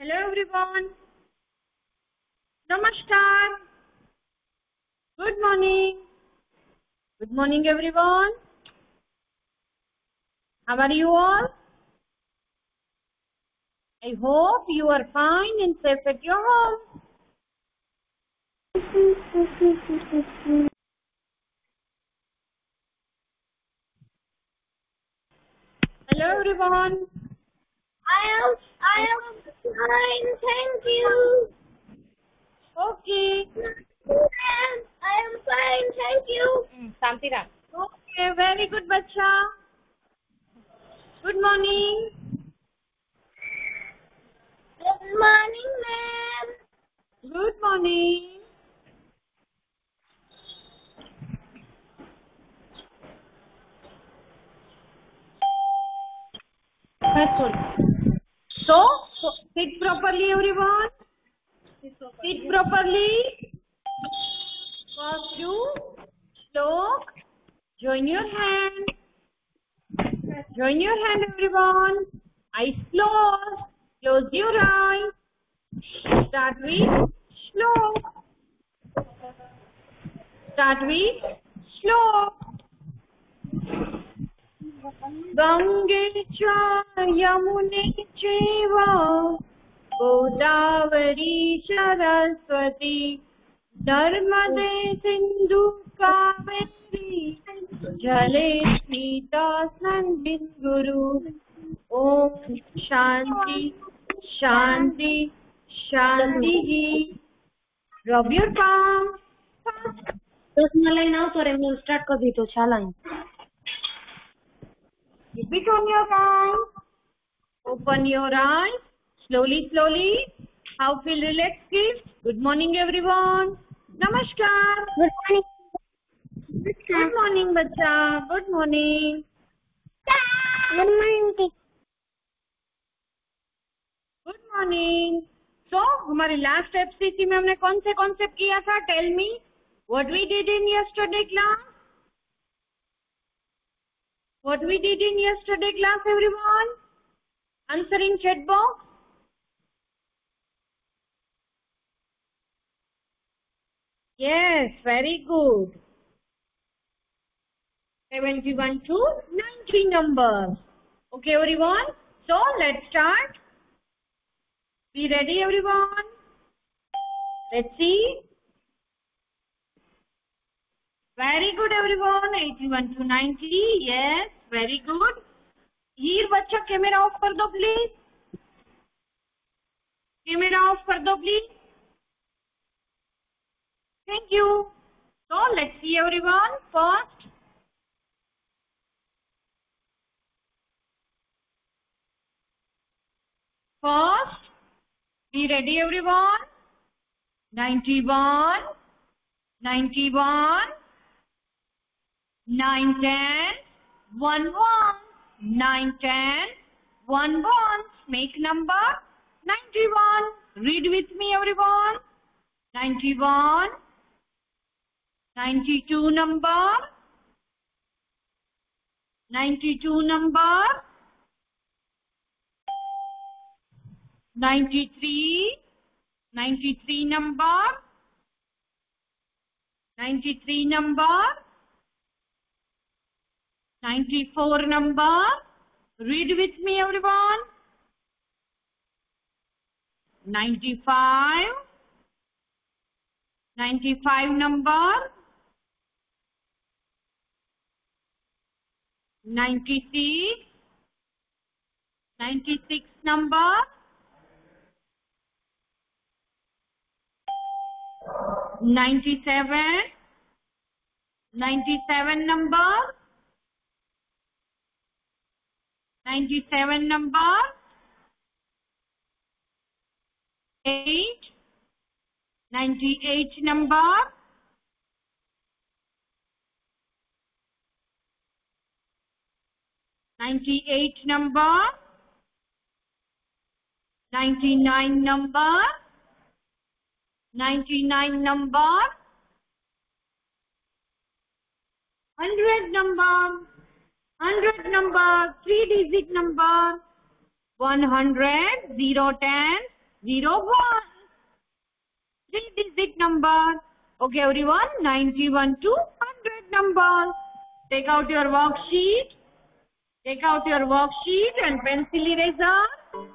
Hello everyone. Namaskar. Good morning. Good morning everyone. How are you all? I hope you are fine and safe at your home. Hello everyone. I am I am fine, thank you. Okay. I am fine, thank you. Mm, Shantiram. Okay, very good bacha. Good morning. Good morning, ma'am. Good morning. That's all. So, sit properly everyone. Sit properly. First you slok. Join your hand. Join your hand everyone. Eyes closed. Close your eyes. Start with slow. Start with slok. गङ्गे च यमुने चैव गोदावरी सरस्वती नर्मदे सिन्धु कावेरी जले स्मितास्मिन् गुरु ॐ शान्ति शान्ति शान्तिः rub your palm દસમાં લઈને આવતો રે હું સ્ટાર્ટ કરી દીધો ચાલ Keep on your eyes. Open your eyes. Slowly, slowly. How feel relaxed, kids? Good morning, everyone. Namaskar. Good morning. Good morning, bacha. Good morning. Good morning. Good morning. So, हमारे last FCC में हमने कौन से concept किया था tell me what we did in yesterday class What we did in yesterday class, everyone? Answer in chat box. Yes, very good. 71 to 90 numbers. Okay, everyone. So, let's start. Be ready, everyone. Let's see. Very good everyone, 81 to 90, yes, very good. Here bacha camera off kar please. Camera off please. Thank you. So let's see everyone first. First, be ready everyone. 91, 91, 9, 10, 1, 1, 9, 10, 1, 1. Make number 91. Read with me everyone. 91, 92 number, 92 number, 93, 93 number, 93 number, 94 number. Read with me everyone. 95, 95 number, 96, 96 number, 97, 97 number, 97 number, 8, 98 number, Ninety-eight number, ninety-nine number, ninety-nine number, hundred number, hundred number, three-digit number, one hundred, zero ten, zero one. Three digit number. Okay, everyone. 91 to 100 numbers. Take out your worksheet. Take out your worksheet and pencil eraser.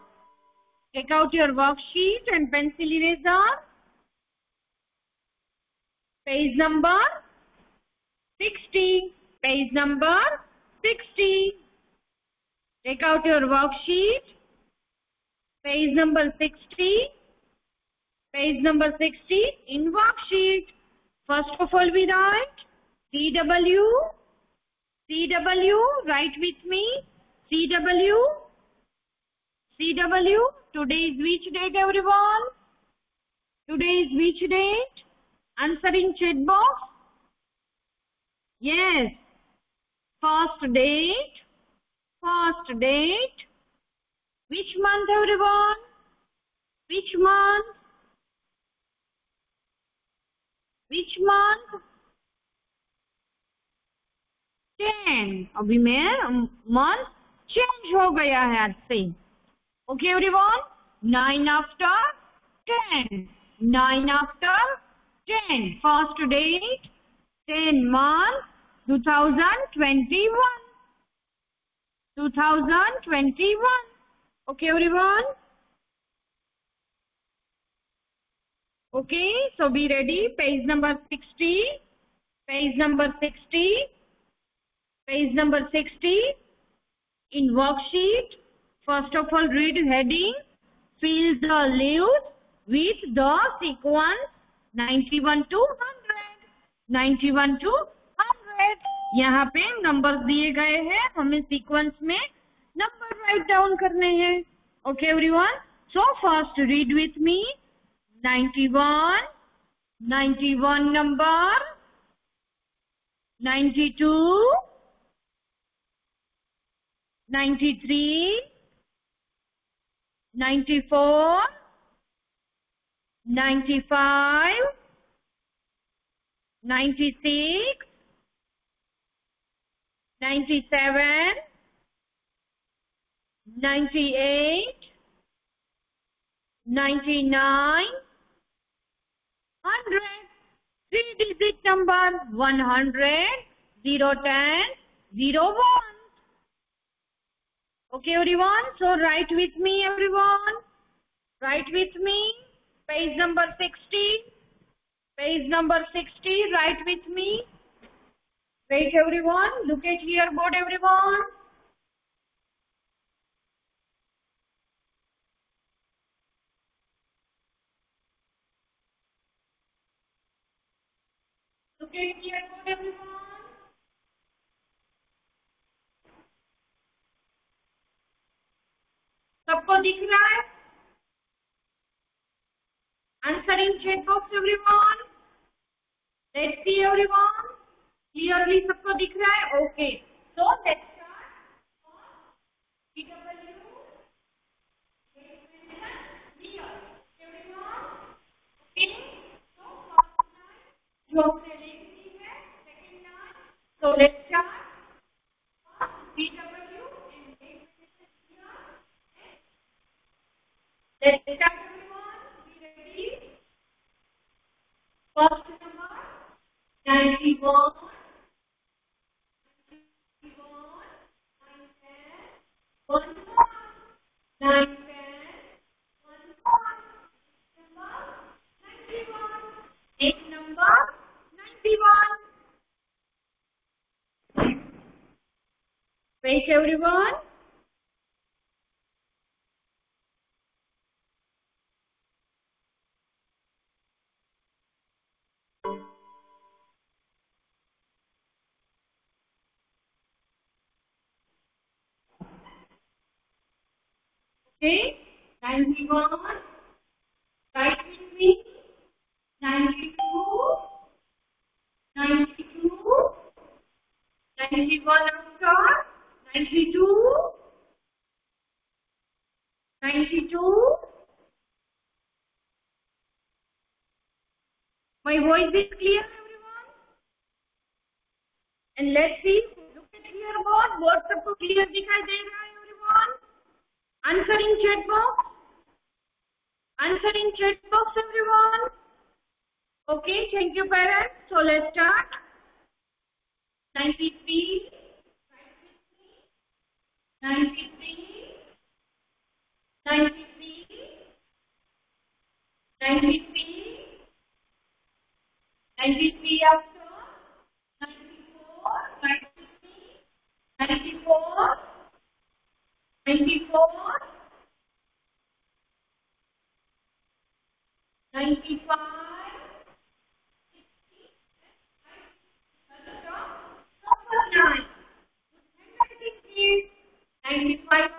Take out your worksheet and pencil eraser. Page number 60. Page number 60. Take out your worksheet. Page number 60. Page number 60 in worksheet. First of all, we write CW. CW, write with me. CW. CW. Today is which date, everyone? Today is which date? Answering chat box. Yes first date first date. Which month everyone? Which month? Which month? 10 अभी मेरा month change हो गया है आज से. okay everyone? 9 after 10 9 after 10 first date 10 month. 2021. 2021. Okay, everyone? Okay, so be ready. Page number 60. Page number 60. Page number 60. In worksheet, first of all read heading. Fill the leaves with the sequence 91 to 100. 91 to यहाँ पे numbers दिए गए हैं। हमें sequence में number right down करने हैं। Okay everyone so first read with me 91, 91 number, 92, 93, 94, 95, 96, 97, 98, 99, 100. Three digit number 100, 0, 10, 0, 1. Okay, everyone. So write with me, everyone. Write with me. Page number 60. Page number 60. Write with me. Wait, everyone. Look at your board, everyone. Look at your board, everyone. सबको दिख रहा है answering check box everyone let's see everyone Clearly सबको दिख रहा है? Okay so let's Wait everyone. Okay, 91. Right with me. 92. 92. 91 after. 92. 92. My voice is clear, everyone? And let's see. Look at your board. Board सबको clear दिखाई दे रहा है everyone? Answering chat box. Answering chat box, everyone. Okay, thank you, parents. So let's start. 93. 93. 93. 93. 93 after. 94. Right with me. 94. 94. 95. Number 9. 95 after.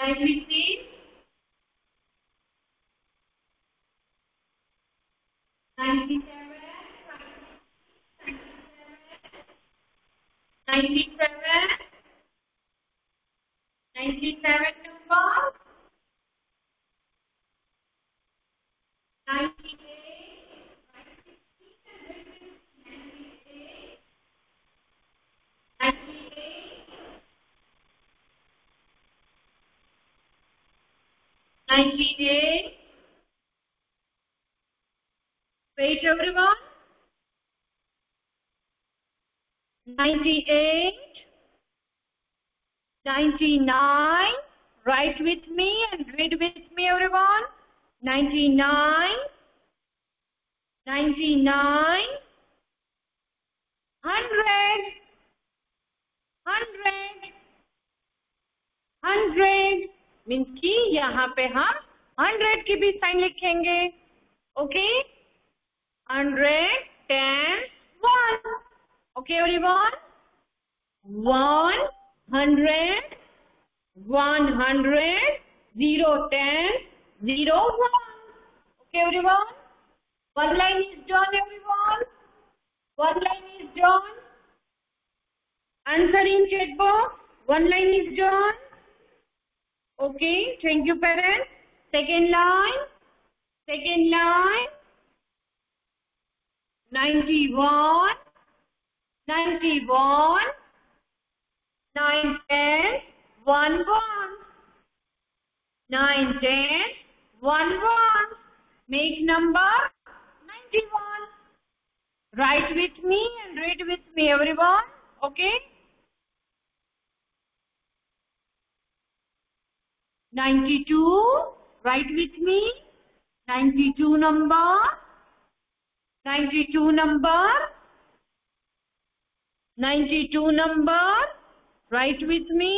Ninety-six, ninety-seven, Wait, everyone. Ninety-eight, ninety-nine. Write with me and read with me, everyone. Ninety-nine, ninety-nine, hundred, hundred, hundred. Means कि यहाँ पे हम hundred की भी sign लिखेंगे okay hundred, ten, one. Okay, everyone? One hundred, one hundred, zero ten, zero one. Okay, everyone? One line is done, everyone. One line is done. Answer in chat box. One line is done. Okay, thank you, parents. Second line. Second line. Ninety-one. Ninety-one. Nine ten. One one. Nine ten. One one. Make number ninety-one. Write with me and read with me, everyone. Okay? Ninety-two. Write with me. Ninety-two number. Ninety-two number. Ninety-two number. Write with me.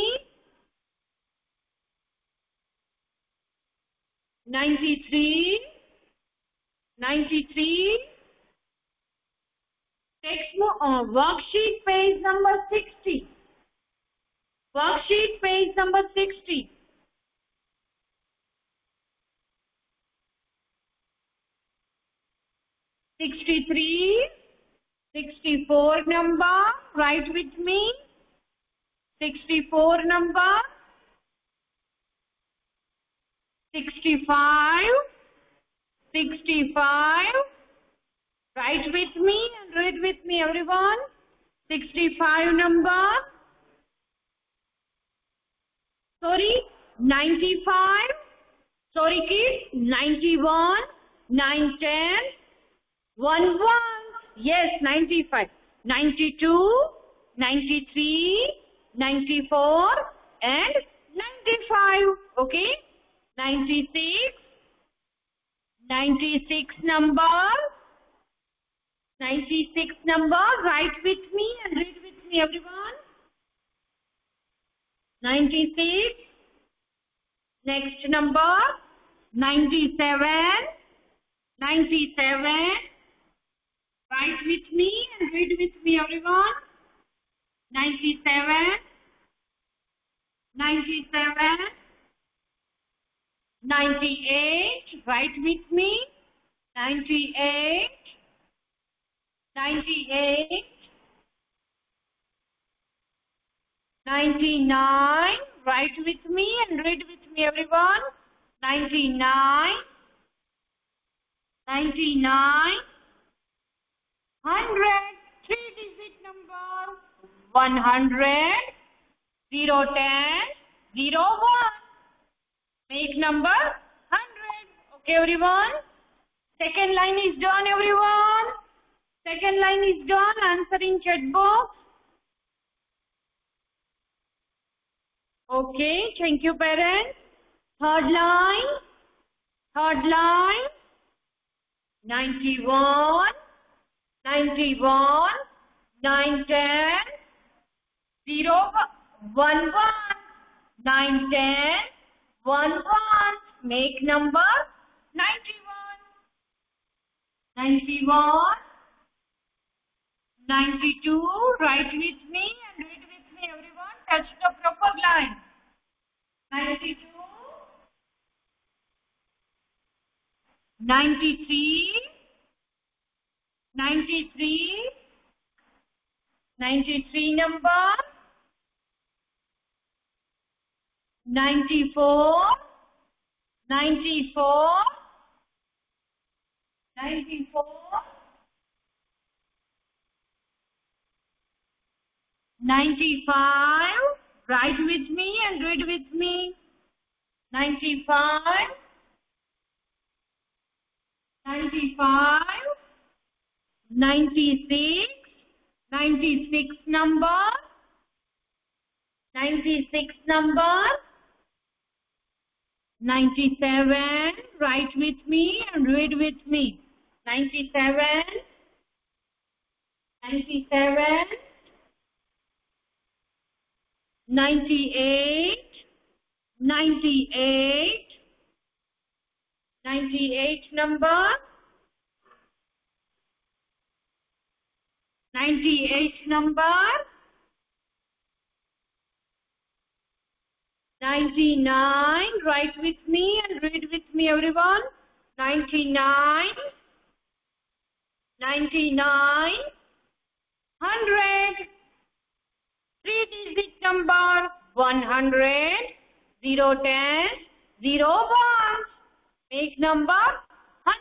Ninety-three. Ninety-three. Textbook uh, worksheet page number sixty. Worksheet page number sixty. Sixty-three. Sixty-four number. Write with me. Sixty-four number. Sixty-five. Sixty-five. Write with me and read with me, everyone. Sixty-five number. Sorry, ninety-five. Sorry, kids, ninety-one, nine, ten, one, one. Yes, ninety-five, ninety-two, ninety-three, ninety-four, and ninety-five. Okay, ninety-six, ninety-six number. 96 number. Write with me and read with me, everyone. 96. Next number. 97. 97. Write with me and read with me, everyone. 97. 97. 98. Write with me. 98. 98, 99, write with me and read with me everyone. 99, 99, 100, three digits. 100, 0, 10, 0, 1. Make number 100. Okay, everyone? Second line is done, everyone. Second line is done. Answer in chat box. Okay, thank you, parents. Third line. Third line. 91, 91, 9, 10, 0, 1, 1, 9, 10, 1, 1. Make number 91. 91, 92. Write with me and read with me, everyone. Touch the proper line. 92. 93, 93, 93 number, 94, 94, 94, 95, write with me and read with me. 95, 95, 96, 96 number, 96 number, 97, write with me and read with me. 97, 97, 98, 98, 98 number, 98 number, 99, write with me and read with me everyone. 99, 99, 100, three digit number, 100, 0, 10, 0, 1. Make number. 100.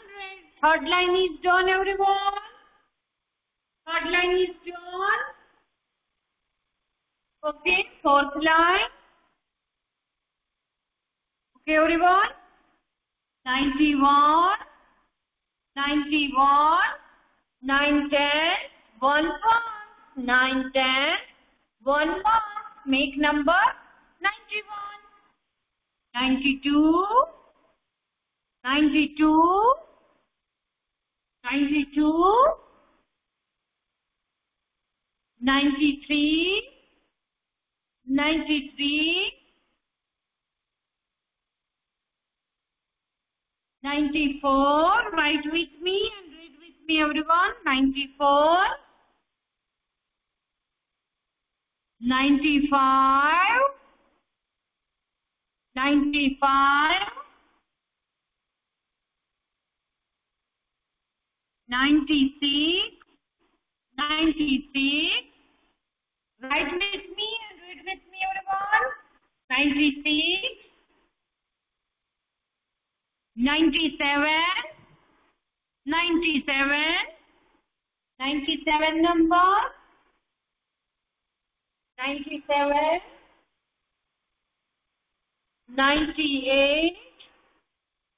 Third line is done, everyone. Third line is done. Okay, fourth line. Okay, everyone. 91, 91, 9, 10, 1, 1, 9, 10, 1, 1. Make number 91. 92, 92, 92, 93, 93, 94, write with me and read with me everyone, 94, 95, 95, 96, 96, write with me. And read with me everyone, 96, 97, 97, 97 number, 97, 98,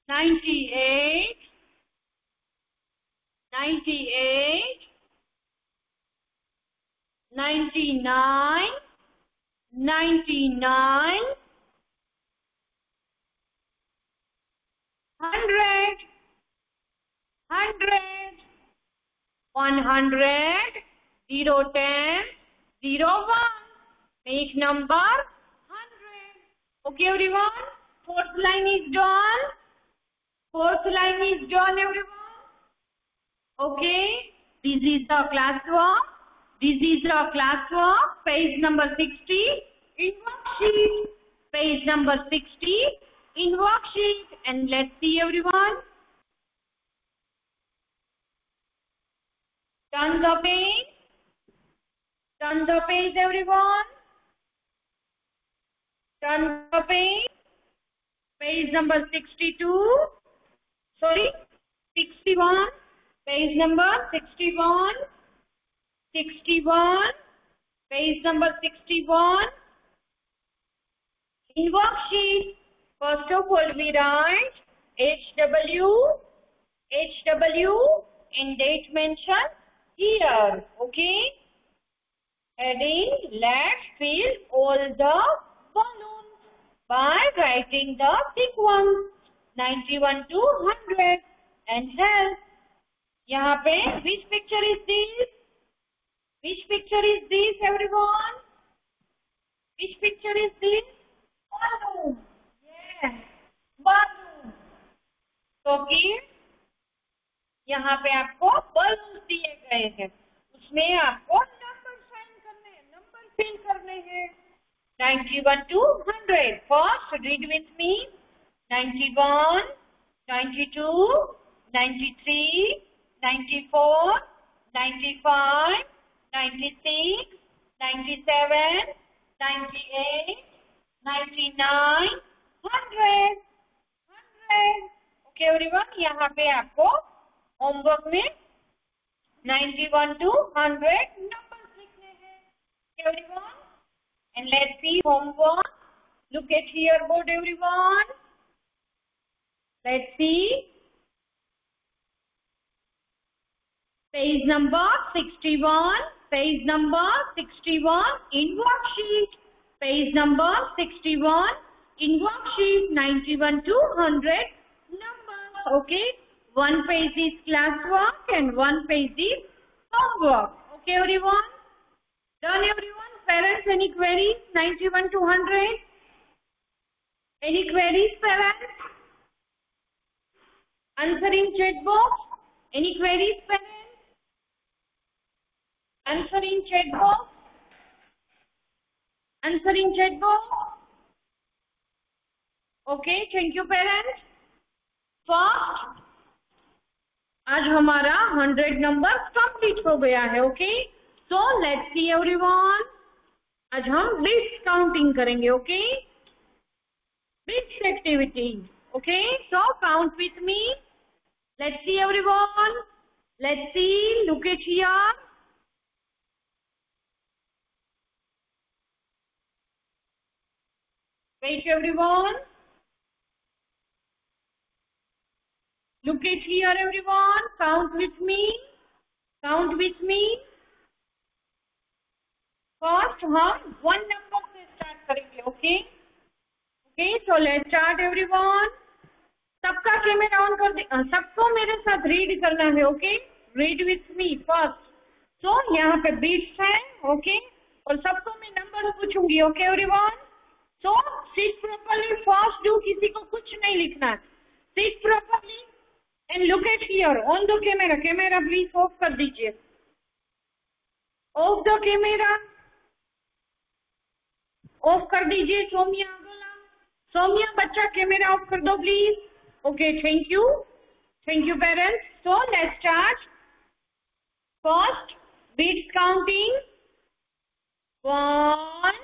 98, 98, 99, 99, 100, 100, 100, 0, 10, 0, 1. Make number 100. Okay, everyone? Fourth line is done. Fourth line is done, everyone. Okay, this is the class classwork. This is the classwork, page number 60 in worksheet. Page number 60 in worksheet. And let's see everyone. Turn the page. Turn the page everyone. Turn the page. Page number 62. Sorry, 61. Page number 61. 61. Page number 61. In worksheet, first of all we write HW, HW and date mentioned here. Okay. Heading, let's fill all the balloons by writing the thick ones 91 to 100 and help. यहाँ पे which picture is this? Which picture is this everyone? Which picture is this? Balloon. Yes. Balloon. तो kids यहाँ पे आपको balloon दिए गए हैं उसमें आपको नंबर साइन करने हैं नंबर फिल करने हैं 91 to 100 first read with me 91 92 93 94 95 96 97 98 99 100 100 okay everyone यहाँ पे आपको होमवर्क में 91 to 100 numbers लिखने हैं everyone and let's see homework look at here board everyone let's see page number 61 page number 61 in worksheet page number 61 in worksheet 91 to 100 numbers okay? One page is classwork and one page is homework. Okay everyone? Done everyone? Parents any queries? 91 to 100 any queries parents? Answer in chat box any queries parents answer in chat box? Answer in chat box? Okay, thank you, parents. First आज हमारा hundred number complete हो गया है okay so let's see everyone आज हम bits counting करेंगे okay beads activity okay so count with me let's see everyone let's see look at here wait everyone Look at here everyone. Count with me. Count with me. First हम one number से start करेंगे. Okay? Okay. So let's start everyone. सबका camera on कर दे सबको मेरे साथ read करना है okay read with me first so यहाँ पे बीट्स है ओके और सबको मैं number पूछूँगी okay everyone so sit properly first do किसी को कुछ नहीं लिखना sit properly and look at here on the camera camera please off कर दीजिए। ऑफ़ द कैमरा ऑफ़ कर दीजिए सोमिया बोला सोमिया बच्चा कैमरा ऑफ़ कर दो please okay thank you thank you parents so let's start first beads counting one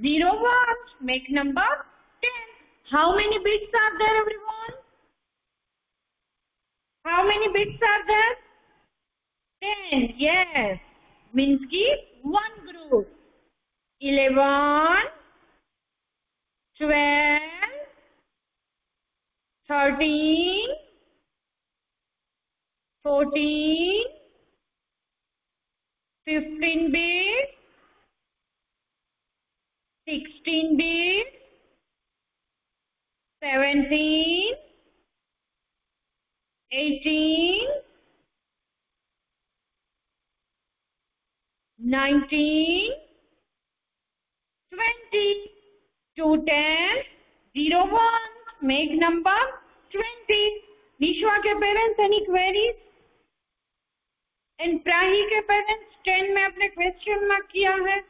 zero one. Make number ten. How many bits are there, everyone? How many bits are there? Ten. Yes. Means one group. Eleven, twelve, thirteen, fourteen, fifteen bits, 16 beads, 17, 18, 19, 20. 2 tens, 0 ones. Make number 20. Nishwa के parents any queries? And Prahi के parents 10 में अपने question mark किया है.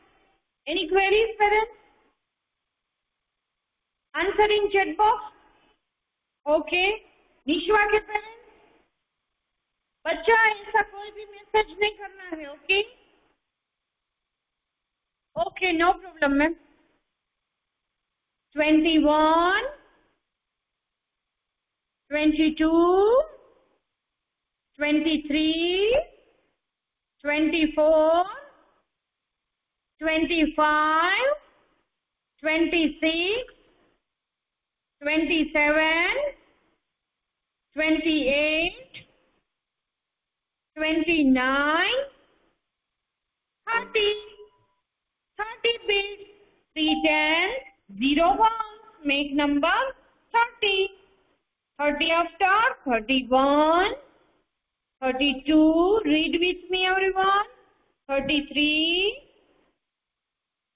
Any queries parents? Answer in chat box okay Nishwa के parents बच्चा, ऐसा कोई भी मैसेज नहीं करना है okay okay no problem ma'am twenty one twenty two twenty three twenty four twenty five twenty six 27, 28, 29, 30. 30 bits. 3 10, 0 1. Make number 30. 30 after 31, 32. Read with me everyone. 33,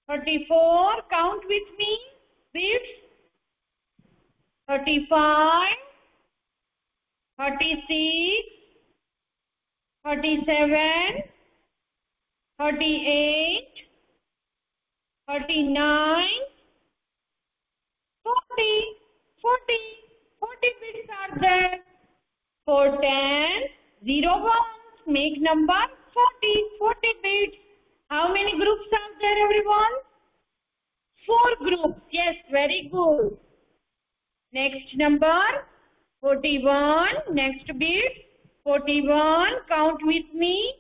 34. Count with me. Bits thirty five thirty six thirty seven thirty eight thirty-nine, forty, forty, forty bits are there. For ten, zero ones make number forty, forty bits. How many groups are there, everyone? Four groups. Yes, very good. Next number, forty-one. Next bit, forty-one. Count with me.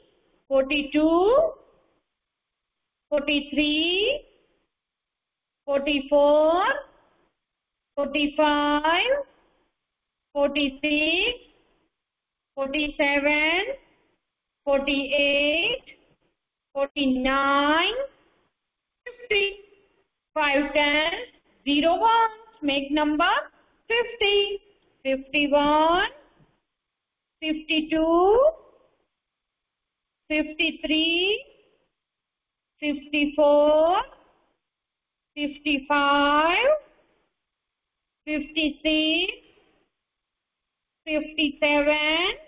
Forty-two, forty-three. 44, 45, 46, 47, 48, 49, 50. 5 tens, 0 ones, make number 50, 51, 52, 53, 54, 55, 56, 57,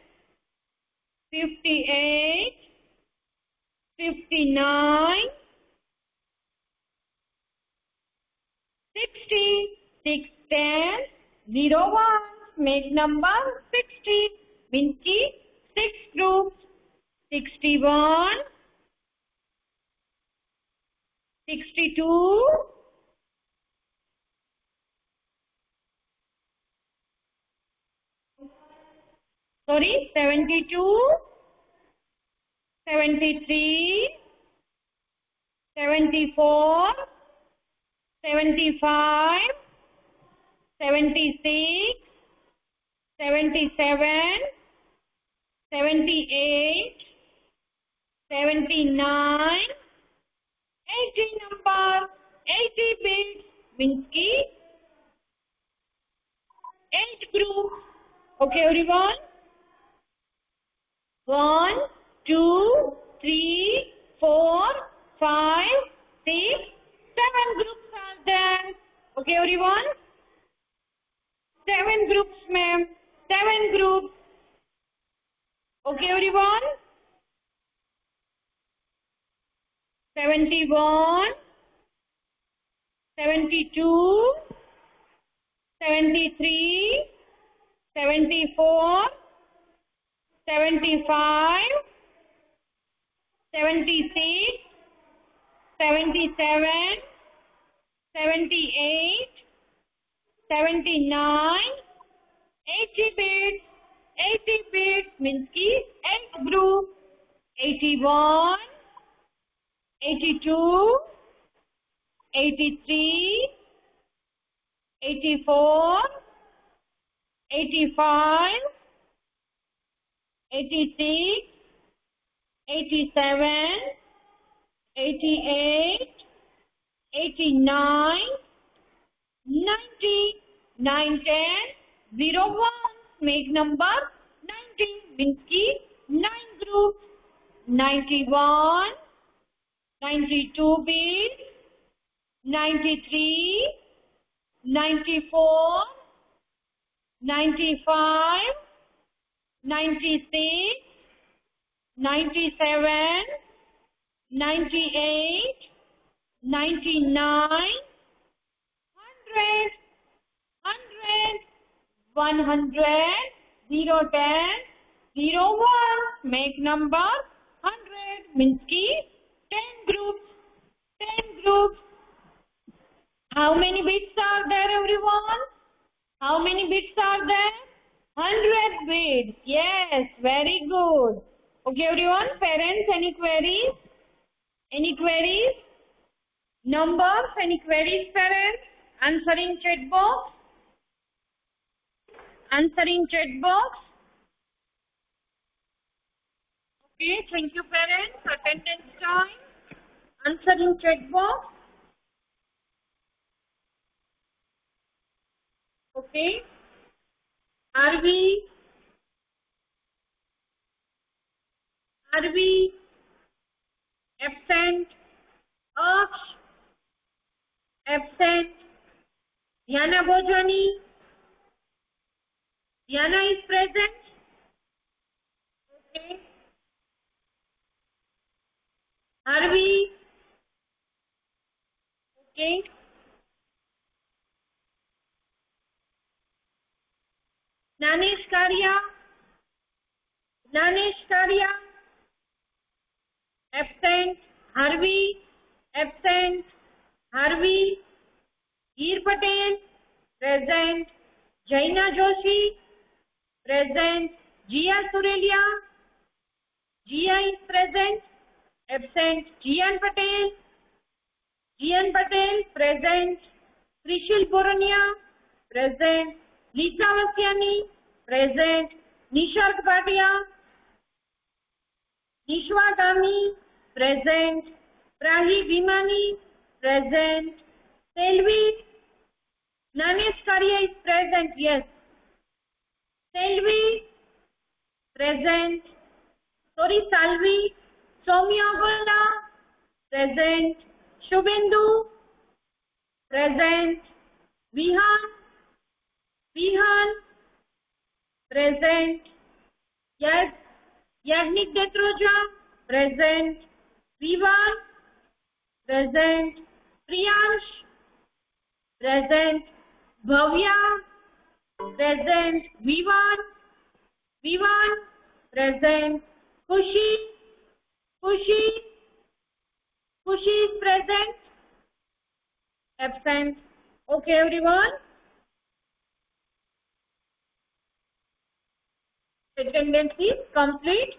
58, 59, 60, 6, Zero one. Make number 60. Minchi, 6 groups. 61, 62, sorry, 72, 73, 74, 75, 76, 77, 78, 79, 80 number, 80 bits, means ki 8 groups. Okay, everyone? One, two, three, four, five, six, seven groups are there. Okay, everyone? Seven groups, ma'am. Seven groups. Okay, everyone? 71, 72, 73, 74, 75, 76, 77, 78, 79, 80 bits, 80 bits ki 8 group, 81, 82, 83, 84, 85, 86, 87, 88, 89, 90, 9, 10, 0, 1. Make number 90. Means ki 9 groups. 91, 92 bits, 93, 94, 95, 96, 97, 98, 99, 100, 100, 100, 0, 10, 0, 1. Make number 100. Minsky, 10 groups. 10 groups. How many beads are there, everyone? How many beads are there? 100 beads. Yes, very good. Okay, everyone. Parents, any queries? Any queries? Numbers, any queries, parents? Answer in chat box. Answer in chat box. Okay, thank you, parents. Attendance time. Answer in chat box. Okay. Are we? Are we absent? Aksh? Absent? Diana Bojani? Diana is present? Okay. Are we? Okay. Nanesh Karya? Nanesh Karya? Absent. Harvi? Absent. Harvi? Heer Patel? Present. Jaina Joshi? Present. Jia Surelia? Jia is present. Absent. Jian Patel? Jian Patel? Present. Trishul Purania? Present. Lisa Vasyani? Present. Nishark Bhatia? Nishwa Gami? Present. Prahi Vimani? Present. Selvi? Nanesh Karya is present, yes. Selvi? Present. Sorry, Salvi? Soumya Gulna? Present. Shubhendu? Present. Vihan? Vihan? Present. Yes. Yagnik Detroja? Present. Vivan? Present. Priyansh? Present. Bhavya? Present. Vivan? Vivan? Present. Kushi? Kushi? Kushi is present? Absent. Okay, everyone. Attendance is complete.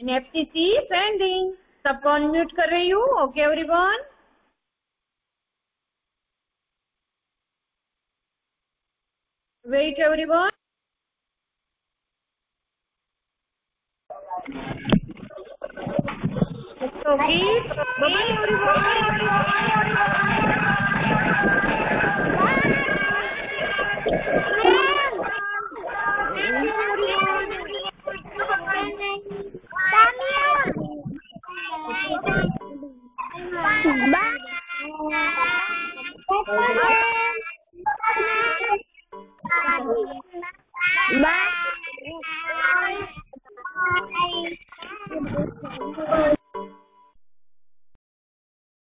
In FCC pending. सबको unmute कर रही हूँ okay everyone wait everyone तो गीत Bye.